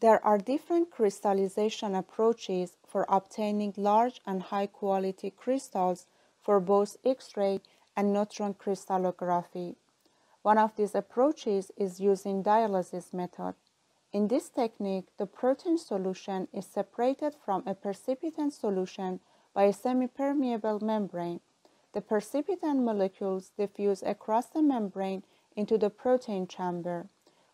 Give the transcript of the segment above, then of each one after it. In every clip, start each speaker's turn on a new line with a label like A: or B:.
A: There are different crystallization approaches for obtaining large and high quality crystals for both X-ray and neutron crystallography. One of these approaches is using dialysis method. In this technique, the protein solution is separated from a precipitant solution by a semi-permeable membrane. The precipitant molecules diffuse across the membrane into the protein chamber.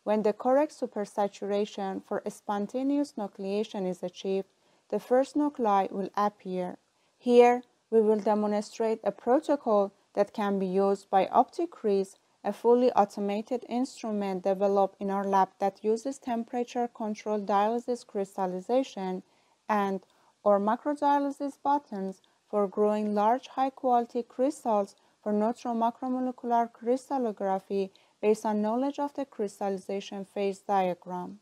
A: When the correct supersaturation for spontaneous nucleation is achieved, the first nuclei will appear. Here, we will demonstrate a protocol that can be used by OptiCrys, a fully automated instrument developed in our lab that uses temperature-controlled dialysis crystallization and or microdialysis buttons for growing large high-quality crystals for neutron macromolecular crystallography based on knowledge of the crystallization phase diagram.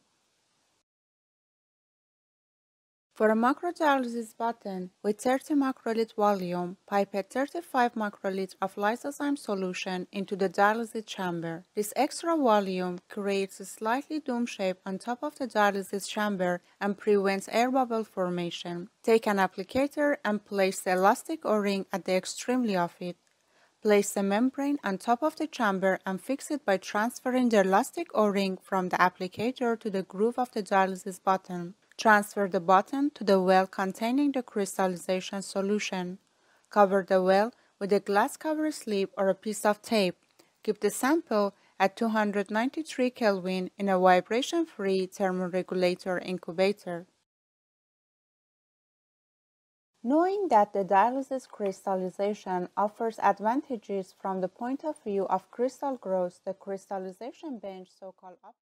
A: For a microdialysis button with 30 microliter volume, pipette 35 microliter of lysozyme solution into the dialysis chamber. This extra volume creates a slightly dome shape on top of the dialysis chamber and prevents air bubble formation. Take an applicator and place the elastic O-ring at the extremity of it. Place the membrane on top of the chamber and fix it by transferring the elastic O-ring from the applicator to the groove of the dialysis button. Transfer the button to the well containing the crystallization solution. Cover the well with a glass cover slip or a piece of tape. Keep the sample at 293 Kelvin in a vibration-free thermoregulator incubator. Knowing that the dialysis crystallization offers advantages from the point of view of crystal growth, the crystallization bench, so-called